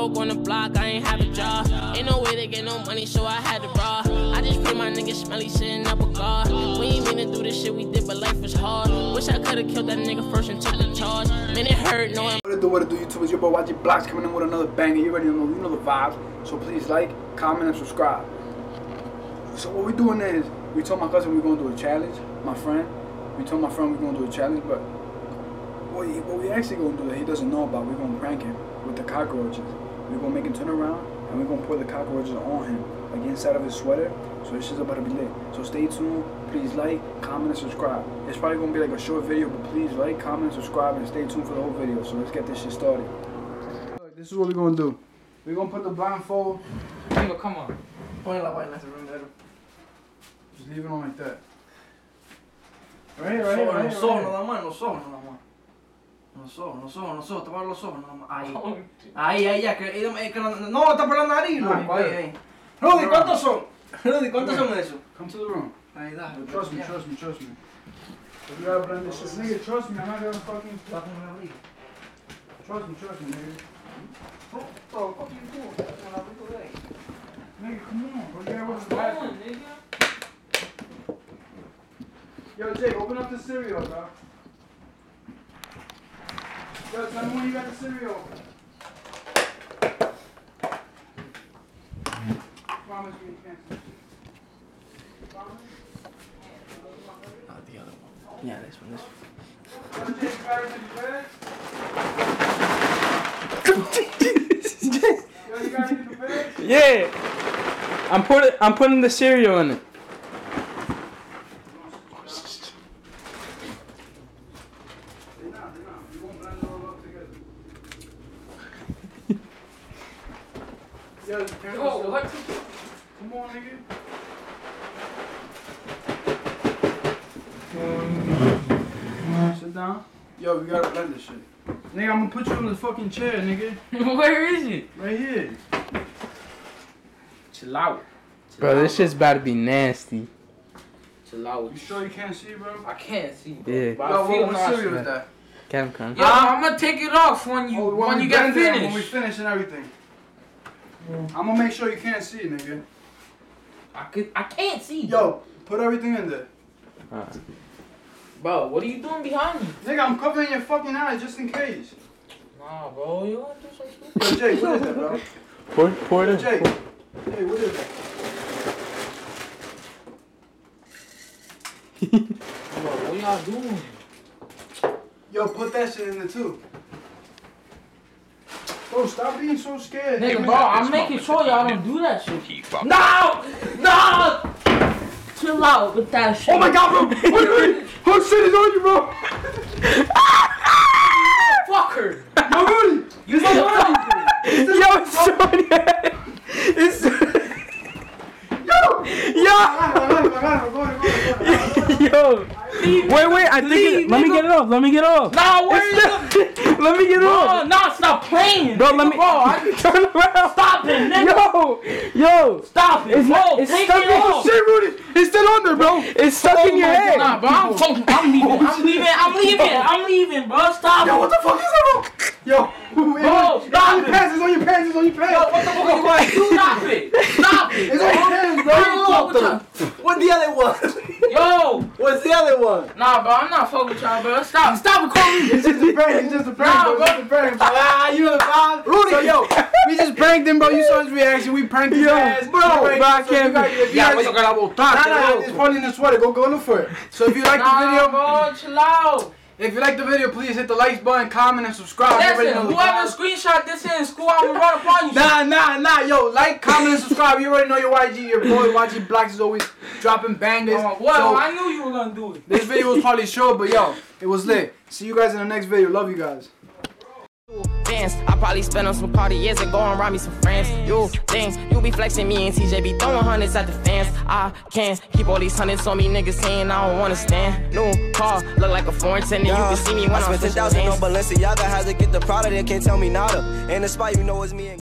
broke on the block, I ain't have a job. Ain't no way to get no money, so I had to raw. I just pay my nigga smelly sitting up a car. We ain't mean to do the shit we did, but life was hard. Wish I could've killed that nigga first and took the charge. Man, it hurt knowing. What it do, what it do, YouTube? It's your boy YG Blocks coming in with another banger. You already know, you know the vibes. So please like, comment, and subscribe. So what we doing is, we told my cousin we are gonna do a challenge. My friend, we told my friend we are gonna do a challenge, but what, what we actually gonna do that he doesn't know about, we're gonna prank him with the cockroaches. We gonna make him turn around and we're gonna pour the cockroaches on him, like inside of his sweater. So this shit's about to be lit. So stay tuned. Please like, comment, and subscribe. It's probably gonna be like a short video, but please like, comment, and subscribe, and stay tuned for the whole video. So let's get this shit started. Look, this is what we're gonna do. We're gonna put the blindfold. Amigo, come on. Pon la vaina primero. Just leave it on like that. Right here, right here, right Los here. ojos Right nada más, los ojos. Los ojos, los ojos, tapar los ojos nada más. Ahí. Ahí, ahí, ya, que, eh, que no, no, tapa la nariz, No, Rudy. ¿cuál? Ahí. Rudy, ¿cuántos son? Rudy, ¿cuántos son esos? here. Come to the room. Ahí, da. Trust me, trust me, trust me. You gotta blend this shit. Nigga, trust me, I'm not gonna fucking. Trust me, trust me, nigga. Bro, fuck you doing? Con la rico de ahí. Nigga, come on, bro. You gotta go to the bathroom. Yo, Jake, open up the cereal, bro. Yo, tell me when you got the cereal. Promise me you can't. Not the other one. Yeah, this one, this one. Yo, Jake, batteries in your bed? Yo, you got it in the bed? Yeah. I'm putting I'm putting the cereal in it. They're not, they're not. You won't blend it all up together. Yo, turn Yo, what? Come on, nigga. Sit down. Yo, we gotta blend this shit. Nigga, I'm gonna put you on the fucking chair, nigga. Where is it? Right here. Chill out. Chill Bro, out, this shit's about to be nasty. Chill out. You sure you can't see, bro? I can't see. Bro. Yeah. But Yo, I feel what, what nauseous. cereal is that? Cam come. Yo, I'm gonna take it off when you Oh, when, we you get blend it and finished. When we finish and everything. I'm gonna make sure you can't see, nigga. I could I can't see. Yo, put everything in there. Bro, what are you doing behind me? Nigga, I'm covering your fucking eyes just in case. Nah, bro, you wanna do something? Yo, Jay, what is that, bro? Pour, pour it in. Jay, Pour- hey, what is that? Bro, what y'all doing? Yo, put that shit in the tube. Bro, stop being so scared. Nigga, bro, I'm making sure y'all don't do that shit. No! No! Chill out with that oh shit. Oh my god, bro! Wait, wait! Oh shit is on you, bro! Fucker! Yo, Rudy! You said what? Yo, it's so It's Yo! Yo! I got it, I got it, I got it, I got it. Wait, wait, I think Leave, it, let me get it off. Let me get it off. Nah, where is it? It's Let me get it Bro, off. nah, stop playing. Bro, nigga, let me Bro, I, turn around. stop it, nigga. Yo, yo. Stop it, It's bro. not- it's take stuck it off. Shit, Rudy! It's still on there, bro! It's stuck Oh in your head. God, bro, I'm, fucking- I'm leaving. I'm leaving. I'm leaving. I'm leaving, bro. Stop Yo, it. what the fuck is that, bro? Yo, Bro, wait. stop on your it. pants, it's on your pants, it's on your pants! Yo, what the fuck are you going to? Stop it. Stop it. It's on your pants, bro! I don't fuck with y'all. What the other one? Yo, What's the other one? nah, bro, I'm not fucking with y'all, bro. Stop. Stop recording me. It's just a prank, it's just a prank, Nah, bro. bro. It's just a prank, bro. Ah, you know the vibe? Rudy! So, yo, we just pranked him, bro. You saw his reaction. We pranked his Yo, ass. bro, pranked bro, I him. So can't you guys- be- you Ya, guys- voy a tocar la Nah, nah, it's probably in the sweater. Go, go look for it. So if you like the Nah, video, bro, chill out. If you like the video, please hit the like button, comment, and subscribe. Listen, whoever screenshot this in school, I'm gonna run upon you. Nah, nah, nah, yo, like, comment, and subscribe. You already know your YG, your boy YG Blocks is always dropping bangers. Oh, well, So, I knew you were gonna do it. this video was probably short, but yo, it was lit. See you guys in the next video. Love you guys. Bands, I probably spent on some party years ago and rob me some friends. You things, you be flexing me and TJ be throwing hundreds at the fans. I can't keep all these hundreds on me, niggas saying I don't wanna stand. New car, look like a foreign tenant. You can see me when I spent switching 10,000 on. Balenciaga, had to get the product, they can't tell me nada. And the spot, you know it's me and